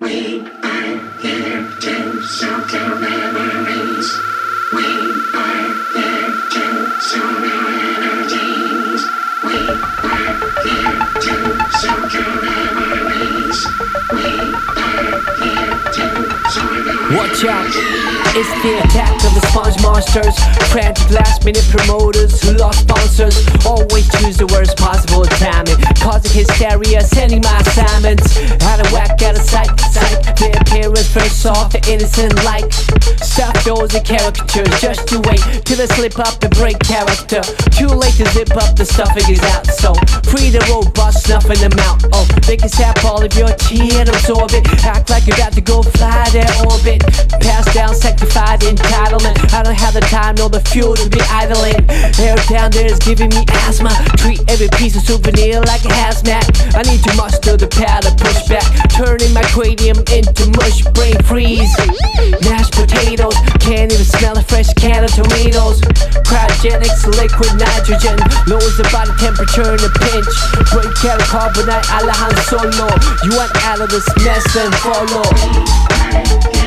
We are here to your memories. We are here to your energies. We are here to your memories. We are here to your Watch out, it's the attack of the sponge monsters. Frantic last minute promoters who lost sponsors. Always choose the worst possible timing. Causing hysteria, sending my assignments. Out of whack, out of sight, fresh off the innocent like. Stuff those in caricatures just to wait till they slip up and break character. Too late to zip up the stuffing is out. So free the robust, snuffing them out. Oh, they can sap all of your tea and absorb it. Act like you got to go fly their orbit. Pass down sanctified entitlement. I don't have the time nor the fuel to be idling. Air down there is giving me asthma. Treat every piece of souvenir like a hazmat. I need to muster the power to push back. Turning my cranium into mush, brain freeze. Mashed potatoes, can't even smell a fresh can of tomatoes. Cryogenics, liquid nitrogen, lowers the body temperature in a pinch. Break out carbonite, a la Han Solo. You want out of this mess, then follow.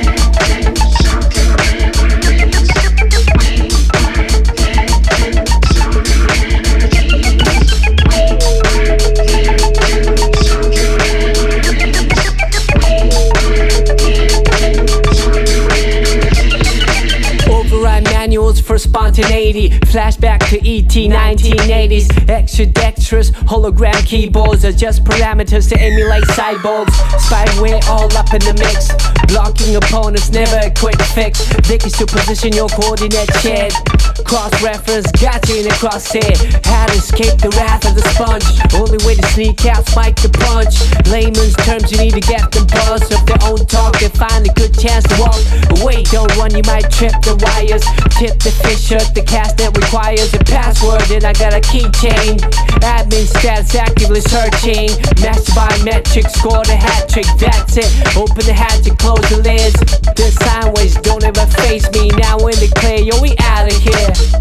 For spontaneity. Flashback to ET 1980s. Extra dexterous hologram keyboards are just parameters to emulate cyborgs. Spyware all up in the mix. Blocking opponents never a quick fix. Can still position your coordinate shared. Cross reference got you in a crosshair. How to escape the wrath of the sponge. Only way to sneak out, spike the punch. Layman's terms, you need to get them buzz of their own talk They find a good chance to walk. But wait, don't run, you might trip the wires. Tip the fish shut the cast that requires a password, and I got a keychain. Admin status actively searching. Master biometric, score the hat trick, that's it. Open the hatch and close the lids. The sine waves don't ever face me. Now in the clear, yo, we out of here.